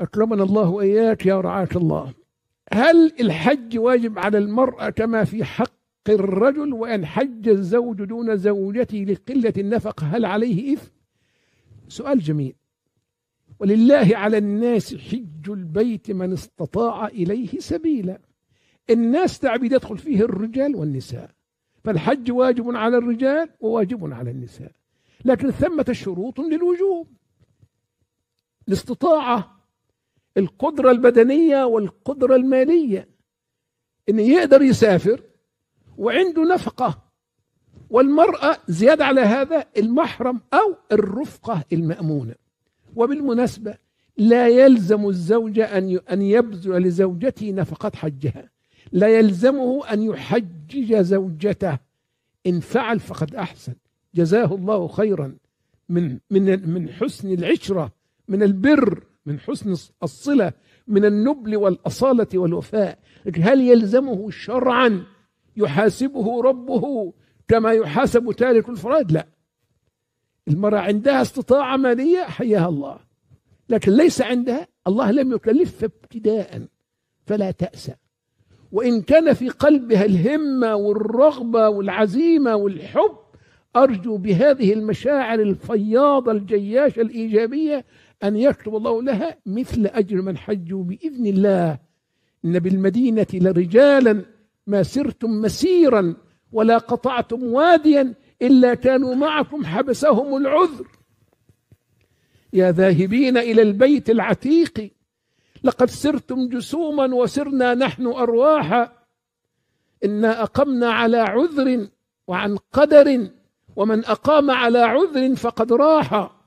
أكرمنا الله وإياك يا رعاة الله. هل الحج واجب على المرأة كما في حق الرجل؟ وأن حج الزوج دون زوجته لقلة النفقة هل عليه إثم؟ سؤال جميل. ولله على الناس حج البيت من استطاع إليه سبيلا. الناس تعبد يدخل فيه الرجال والنساء. فالحج واجب على الرجال وواجب على النساء. لكن ثمة شروط للوجوب. الاستطاعة القدرة البدنية والقدرة المالية. إن يقدر يسافر وعنده نفقة والمرأة زيادة على هذا المحرم أو الرفقة المأمونة. وبالمناسبة لا يلزم الزوج أن أن يبذل لزوجته نفقة حجها. لا يلزمه أن يحجج زوجته. إن فعل فقد أحسن. جزاه الله خيرا من من من حسن العشرة من البر. من حسن الصلة من النبل والأصالة والوفاء. هل يلزمه شرعا يحاسبه ربه كما يحاسب تارك الفرائض لا. المرأة عندها استطاعة مالية حياها الله. لكن ليس عندها الله لم يكلفها ابتداء فلا تأسى وإن كان في قلبها الهمة والرغبة والعزيمة والحب أرجو بهذه المشاعر الفياضة الجياشة الإيجابية أن يكتب الله لها مثل أجر من حجوا بإذن الله. إن بالمدينة لرجالا ما سرتم مسيرا ولا قطعتم واديا إلا كانوا معكم حبسهم العذر. يا ذاهبين إلى البيت العتيق. لقد سرتم جسوما وسرنا نحن أرواحا. إنا أقمنا على عذر وعن قدر. ومن أقام على عذر فقد راح.